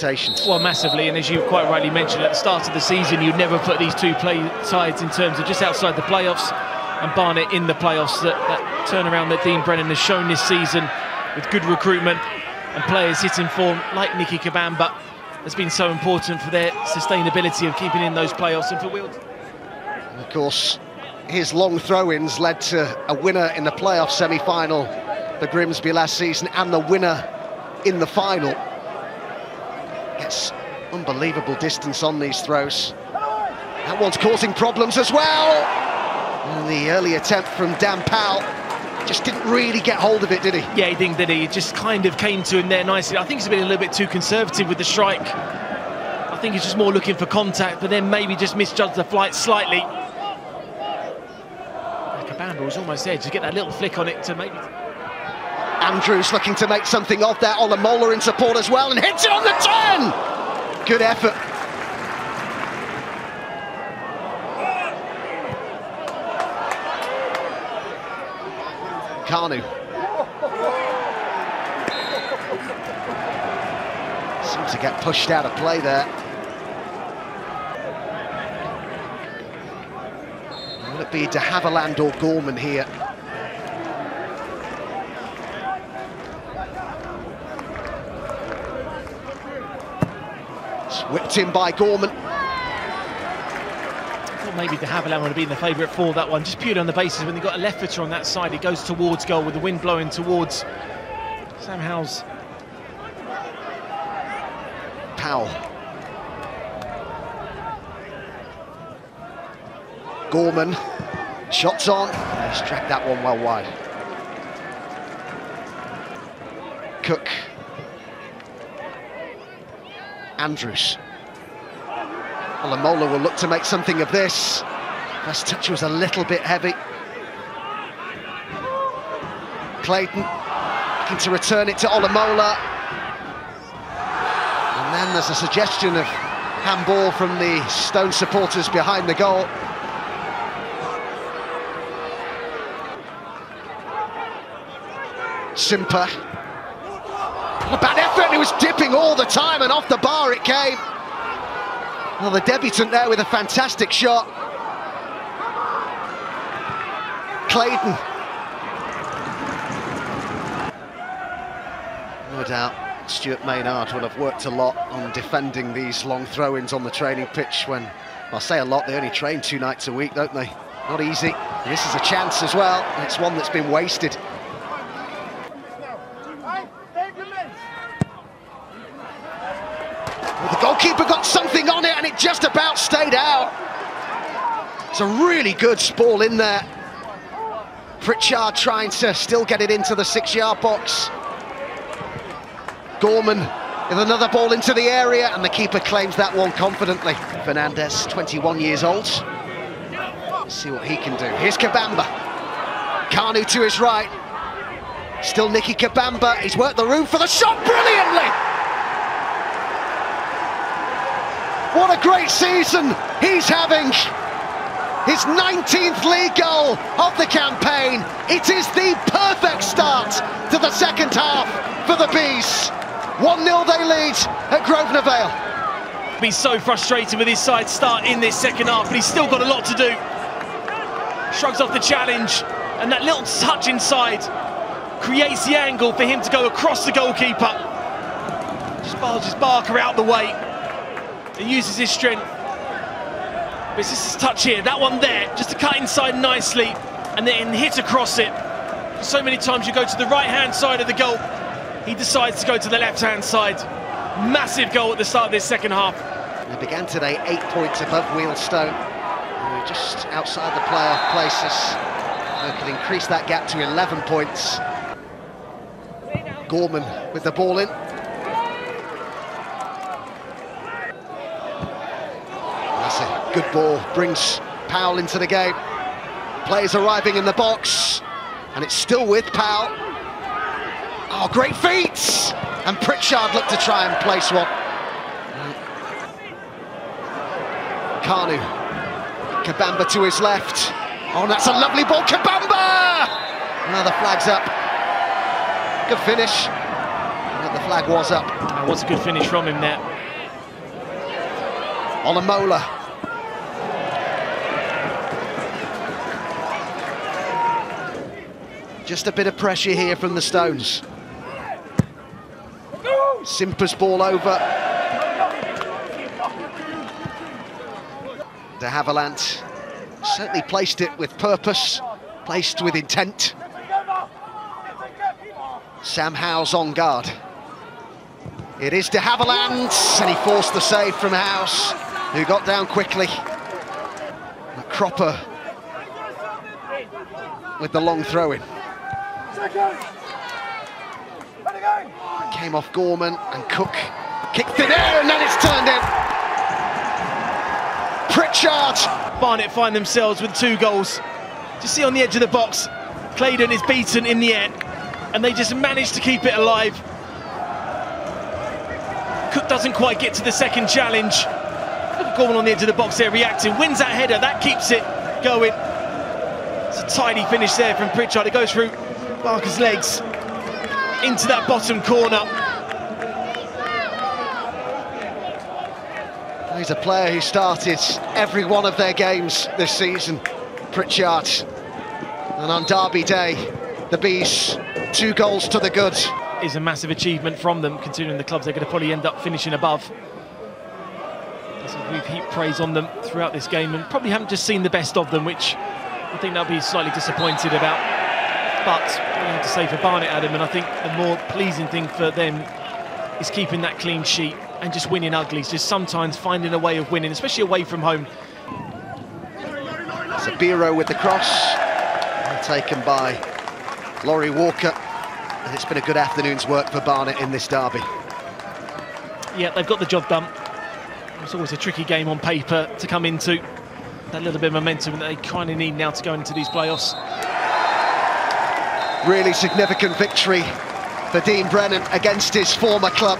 Well, massively, and as you quite rightly mentioned, at the start of the season, you'd never put these two play sides in terms of just outside the playoffs and Barnet in the playoffs. That, that turnaround that Dean Brennan has shown this season with good recruitment and players hitting form like Nicke Kabamba has been so important for their sustainability of keeping in those playoffs and for Wild. Of course, his long throw-ins led to a winner in the playoff semi-final for Grimsby last season and the winner in the final unbelievable distance on these throws. That one's causing problems as well. And the early attempt from Dan Powell just didn't really get hold of it, did he? Yeah, he didn't, did he? It just kind of came to him there nicely. I think he's been a little bit too conservative with the strike. I think he's just more looking for contact, but then maybe just misjudged the flight slightly. like Kabamba was almost there to get that little flick on it to maybe... Andrews looking to make something of that. Olomola in support as well and hits it on the 10! Good effort. Kanu. Seems to get pushed out of play there. Will it be de Havilland or Gorman here? Whipped in by Gorman. I thought maybe de Havilland would have been the favourite for that one, just purely on the basis when they got a left footer on that side, it goes towards goal with the wind blowing towards Sam Howells. Powell. Gorman, shots on, he's dragged that one well wide. Cook Andrews. Olomola will look to make something of this. First touch was a little bit heavy. Clayton looking to return it to Olomola. And then there's a suggestion of handball from the Stone supporters behind the goal. Simper a bad effort, he was dipping all the time, and off the bar it came. Well, the debutant there with a fantastic shot. Clayton. No doubt Stuart Maynard will have worked a lot on defending these long throw-ins on the training pitch when, I say a lot, they only train two nights a week, don't they? Not easy. This is a chance as well, it's one that's been wasted. The goalkeeper got something on it and it just about stayed out. It's a really good ball in there. Pritchard trying to still get it into the six-yard box. Gorman with another ball into the area and the keeper claims that one confidently. Fernandez, 21 years old. Let's see what he can do. Here's Kabamba. Kanu to his right. Still Nicke Kabamba. He's worked the room for the shot brilliantly. What a great season he's having. His 19th league goal of the campaign. It is the perfect start to the second half for the Bees. 1-0 they lead at Grosvenor Vale. Been so frustrated with his side start in this second half, but he's still got a lot to do. Shrugs off the challenge, and that little touch inside creates the angle for him to go across the goalkeeper. Just barges Barker out the way. He uses his strength. But it's this touch here, that one there, just to cut inside nicely and then hit across it. So many times you go to the right-hand side of the goal, he decides to go to the left-hand side. Massive goal at the start of this second half. They began today eight points above Wealdstone. We're just outside the playoff places. They could increase that gap to 11 points. Gorman with the ball in. Good ball, brings Powell into the game. Players arriving in the box, and it's still with Powell. Oh, great feet! And Pritchard looked to try and place one. Kanu. Kabamba to his left. Oh, that's a lovely ball, Kabamba! Now the flag's up. Good finish. The flag was up. That was a good finish from him there. Olomola. Just a bit of pressure here from the Stones. Simpers ball over. De Havilland certainly placed it with purpose, placed with intent. Sam Howes on guard. It is De Havilland, and he forced the save from House, who got down quickly. Cropper with the long throw-in. Came off Gorman and Cook kicked in air and then it's turned in. Pritchard. Barnet find themselves with two goals. Just see on the edge of the box, Claydon is beaten in the air and they just manage to keep it alive. Cook doesn't quite get to the second challenge. Gorman on the edge of the box there reacting, wins that header, that keeps it going. It's a tidy finish there from Pritchard. It goes through Barker's legs into that bottom corner. He's a player who started every one of their games this season, Pritchard. And on Derby Day, the Bees, two goals to the good. Is a massive achievement from them, considering the clubs they're going to probably end up finishing above. We've heaped praise on them throughout this game and probably haven't just seen the best of them, which I think they'll be slightly disappointed about. But I have to say for Barnet, Adam, and I think the more pleasing thing for them is keeping that clean sheet and just winning uglies, just sometimes finding a way of winning, especially away from home. Sabiro with the cross, taken by Laurie Walker. And it's been a good afternoon's work for Barnet in this derby. Yeah, they've got the job done. It's always a tricky game on paper to come into. That little bit of momentum that they kind of need now to go into these playoffs. Really significant victory for Dean Brennan against his former club.